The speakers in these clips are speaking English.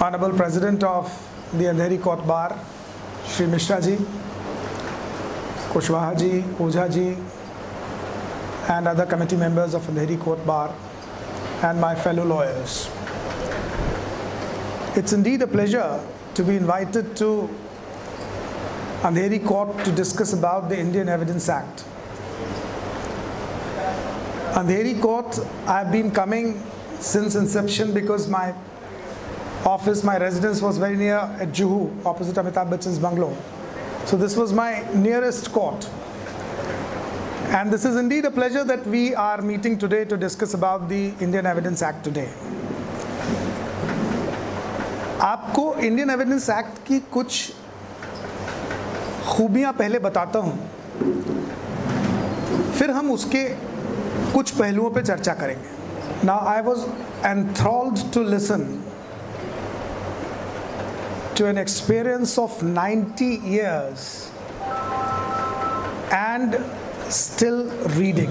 Honorable President of the Andheri Court Bar, Shri Mishra ji, Kushwaha ji, Ojha ji, and other committee members of Andheri Court Bar, and my fellow lawyers. It's indeed a pleasure to be invited to Andheri Court to discuss about the Indian Evidence Act. Andheri Court, I've been coming since inception because my office, my residence was very near at Juhu, opposite Amitabh Bachchan's bungalow. So this was my nearest court. And this is indeed a pleasure that we are meeting today to discuss about the Indian Evidence Act today. आपको Indian evidence act की कुछ खूबियाँ पहले बताता हूँ फिर हम उसके कुछ पहलुओं पे चर्चा करेंगे now I was enthralled to listen to an experience of 90 years and still reading.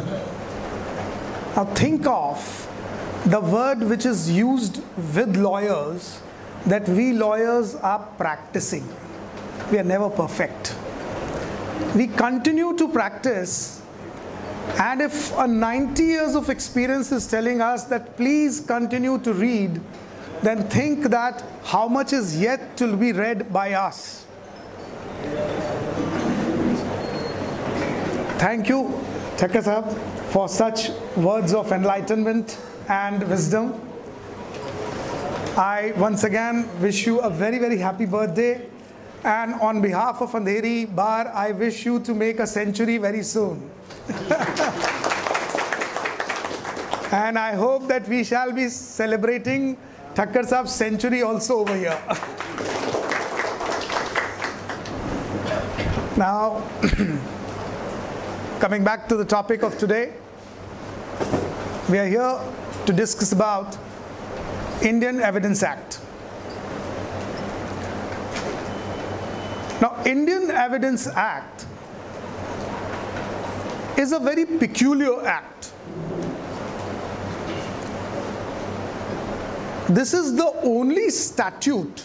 Now think of the word which is used with lawyers that we lawyers are practicing. We are never perfect. We continue to practice and if a 90 years of experience is telling us that please continue to read then think that how much is yet to be read by us. Thank you, Thakkar Sahab, for such words of enlightenment and wisdom. I once again wish you a very, very happy birthday. And on behalf of Andheri Bar, I wish you to make a century very soon. and I hope that we shall be celebrating Thakkar Saab's century also over here. now, coming back to the topic of today, we are here to discuss about Indian Evidence Act. Now, Indian Evidence Act is a very peculiar act. This is the only statute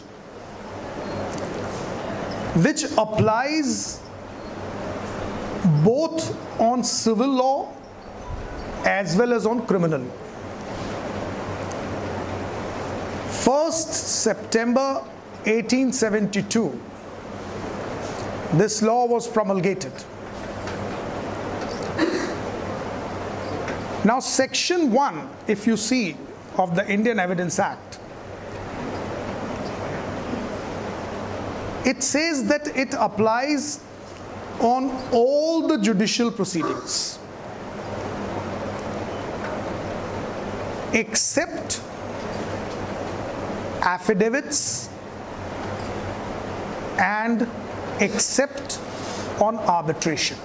which applies both on civil law as well as on criminal. 1st September 1872, this law was promulgated. Now, Section 1, if you see, of the Indian Evidence Act. It says that it applies on all the judicial proceedings except affidavits and except on arbitration.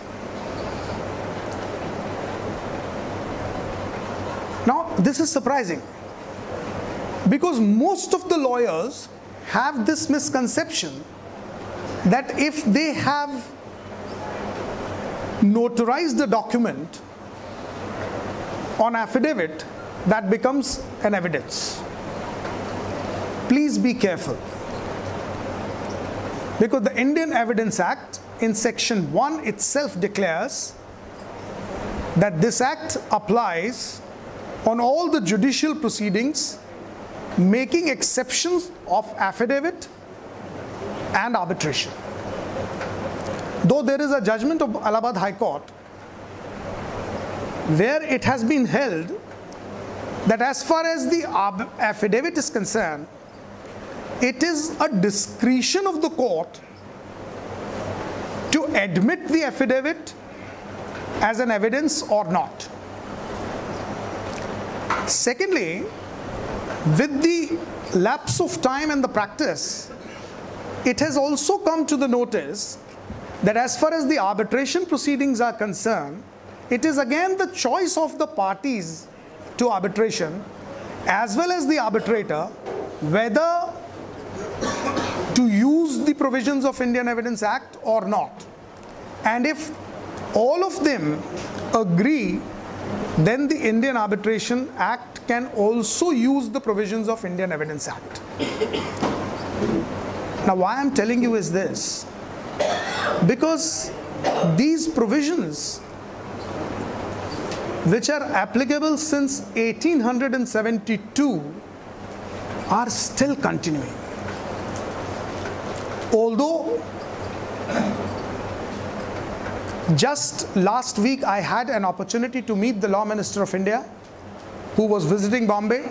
Now, this is surprising because most of the lawyers have this misconception that if they have notarized the document on affidavit, that becomes an evidence. Please be careful. Because the Indian Evidence Act in section 1 itself declares that this act applies on all the judicial proceedings making exceptions of affidavit and arbitration. Though there is a judgment of Allahabad High Court where it has been held that as far as the affidavit is concerned, it is a discretion of the court to admit the affidavit as an evidence or not. Secondly, with the lapse of time and the practice, it has also come to the notice that as far as the arbitration proceedings are concerned, it is again the choice of the parties to arbitration as well as the arbitrator whether to use the provisions of Indian Evidence Act or not. And if all of them agree, then the Indian Arbitration Act can also use the provisions of Indian Evidence Act. Now, why I'm telling you is this because these provisions, which are applicable since 1872, are still continuing. Although just last week I had an opportunity to meet the Law Minister of India who was visiting Bombay.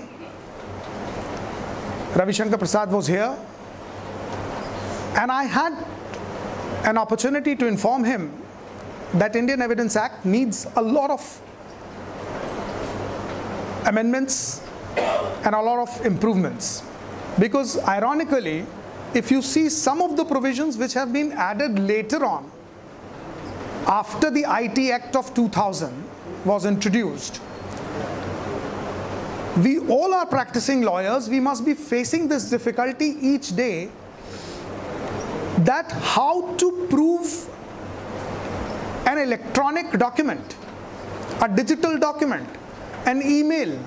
Ravi Shankar Prasad was here. And I had an opportunity to inform him that Indian Evidence Act needs a lot of amendments and a lot of improvements. Because ironically, if you see some of the provisions which have been added later on, after the IT Act of 2000 was introduced, we all are practicing lawyers, we must be facing this difficulty each day that how to prove an electronic document, a digital document, an email.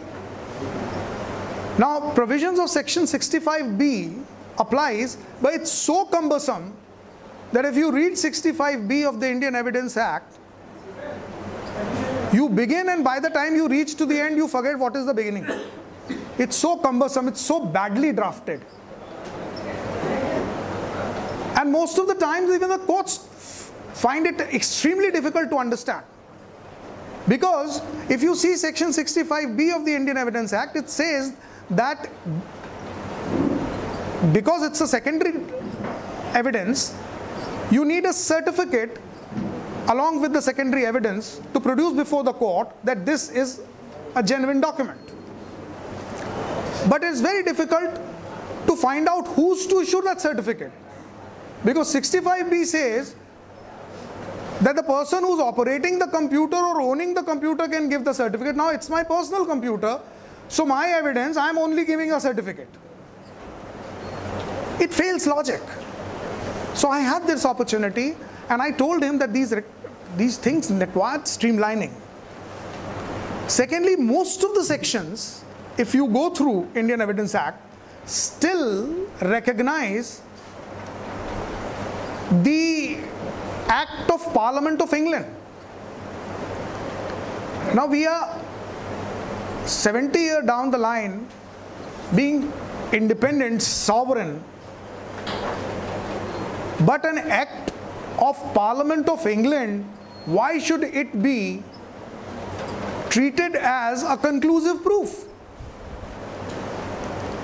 Now, provisions of section 65B applies, but it's so cumbersome that if you read 65B of the Indian Evidence Act, you begin and by the time you reach to the end, you forget what is the beginning. It's so cumbersome, it's so badly drafted. And most of the times, even the courts find it extremely difficult to understand. Because if you see section 65B of the Indian Evidence Act, it says that because it's a secondary evidence, you need a certificate along with the secondary evidence to produce before the court that this is a genuine document. But it's very difficult to find out who's to issue that certificate. Because 65B says that the person who's operating the computer or owning the computer can give the certificate. Now it's my personal computer, so my evidence, I'm only giving a certificate. It fails logic. So I had this opportunity and I told him that these, these things require streamlining. Secondly, most of the sections, if you go through Indian Evidence Act, still recognize the Act of Parliament of England. Now we are 70 years down the line being independent, sovereign, but an act of Parliament of England, why should it be treated as a conclusive proof?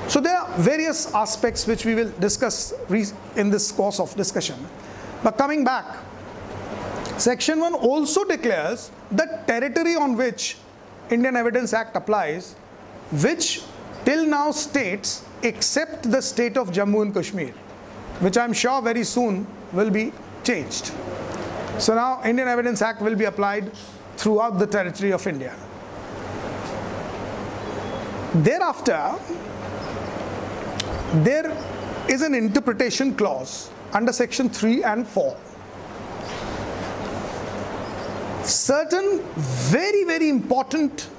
So there are various aspects which we will discuss in this course of discussion. But coming back, Section 1 also declares the territory on which Indian Evidence Act applies, which till now states except the state of Jammu and Kashmir, which I'm sure very soon will be changed. So now Indian Evidence Act will be applied throughout the territory of India. Thereafter, there is an interpretation clause under section 3 and 4. Certain very, very important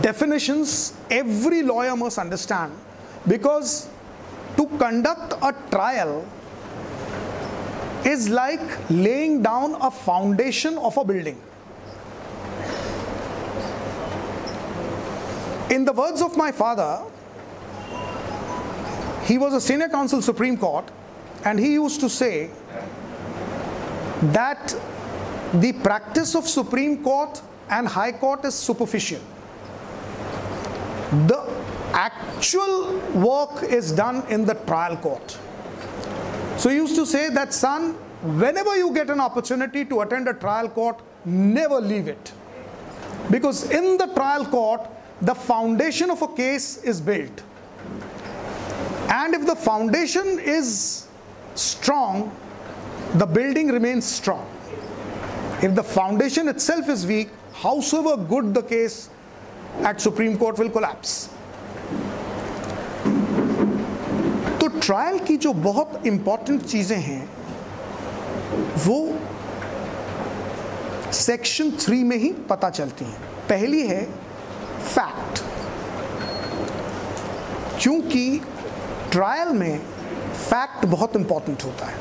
definitions every lawyer must understand because to conduct a trial is like laying down a foundation of a building. In the words of my father, he was a senior counsel Supreme Court and he used to say that the practice of Supreme Court and High Court is superficial. The actual work is done in the trial court. So he used to say that son, whenever you get an opportunity to attend a trial court, never leave it. Because in the trial court, the foundation of a case is built. And if the foundation is strong, the building remains strong. If the foundation itself is weak, howsoever good the case at Supreme Court will collapse. Trial की जो बहुत important चीज़ें हैं, वो section three में ही पता चलती हैं। पहली है फैक्ट क्योंकि ट्रायल में फैक्ट बहुत इंपॉर्टेंट होता है।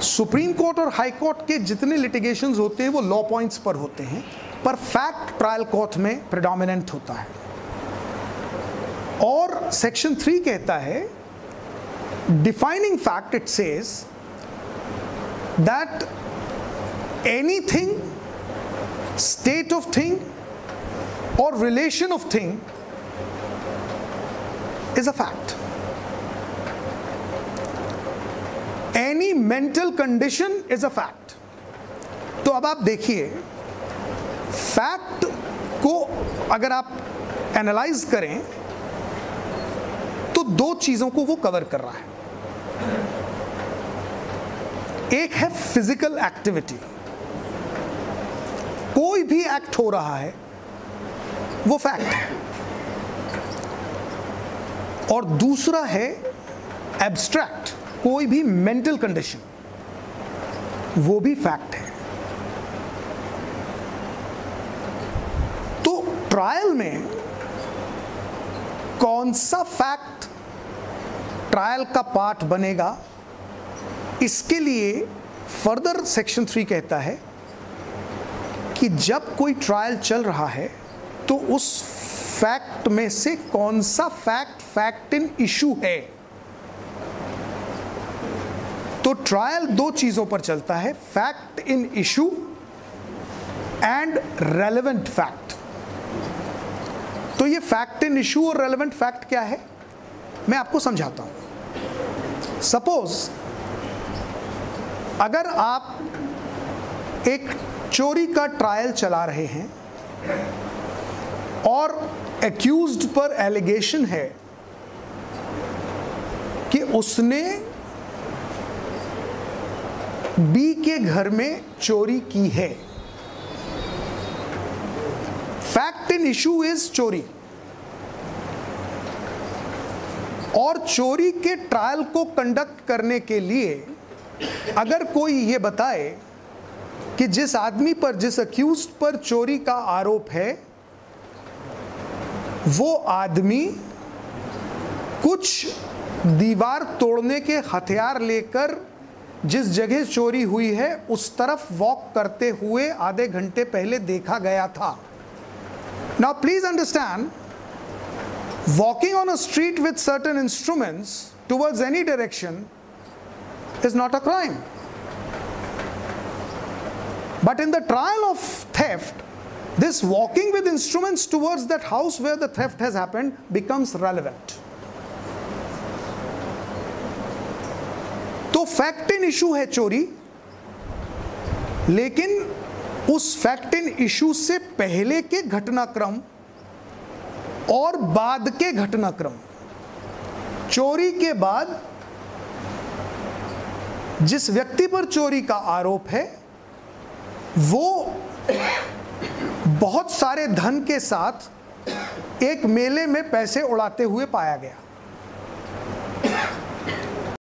सुप्रीम कोर्ट और हाई कोर्ट के जितने लिटिगेशन होते हैं, वो लॉ पॉइंट्स पर होते हैं, पर फैक्ट ट्रायल कोर्ट में प्रिडोमिनेंट होता है। और सेक्शन थ्री कहता है defining fact it says that any thing state of thing और relation of thing is a fact any mental condition is a fact तो अब आप देखिए फैक्ट को अगर आप एनालाइज करें दो चीज़ों को वो कवर कर रहा है। एक है फ़िज़िकल एक्टिविटी कोई भी एक्ट हो रहा है, वो फैक्ट है। और दूसरा है एब्स्ट्रैक्ट कोई भी मेंटल कंडीशन वो भी फैक्ट है। तो ट्रायल में कौन सा फैक्ट ट्रायल का पार्ट बनेगा, इसके लिए फर्दर सेक्शन थ्री कहता है कि जब कोई ट्रायल चल रहा है तो उस फैक्ट में से कौन सा फैक्ट फैक्ट इन इशू है? तो ट्रायल दो चीज़ों पर चलता है fact in issue and relevant fact तो ये फैक्ट इन इशू और रेलेवेंट फैक्ट क्या है? मैं आपको समझाता हूँ। सपोज़ अगर आप एक चोरी का ट्रायल चला रहे हैं और एक्यूज्ड पर एलिगेशन है कि उसने बी के घर में चोरी की है। फैक्ट इन इशू इज़ चोरी। और चोरी के ट्रायल को कंडक्ट करने के लिए अगर कोई ये बताए कि जिस आदमी पर, जिस अक्यूज पर चोरी का आरोप है, वो आदमी कुछ दीवार तोड़ने के हथियार लेकर जिस जगह चोरी हुई है, उस तरफ़ वॉक करते हुए आधे घंटे पहले देखा गया था। Now please understand walking on a street with certain instruments towards any direction is not a crime. But in the trial of theft, this walking with instruments towards that house where the theft has happened becomes relevant. तो fact in issue है चोरी लेकिन उस fact in issue से पहले के घटनाक्रम और बाद के घटनाक्रम। चोरी के बाद जिस व्यक्ति पर चोरी का आरोप है, वो बहुत सारे धन के साथ एक मेले में पैसे उड़ाते हुए पाया गया।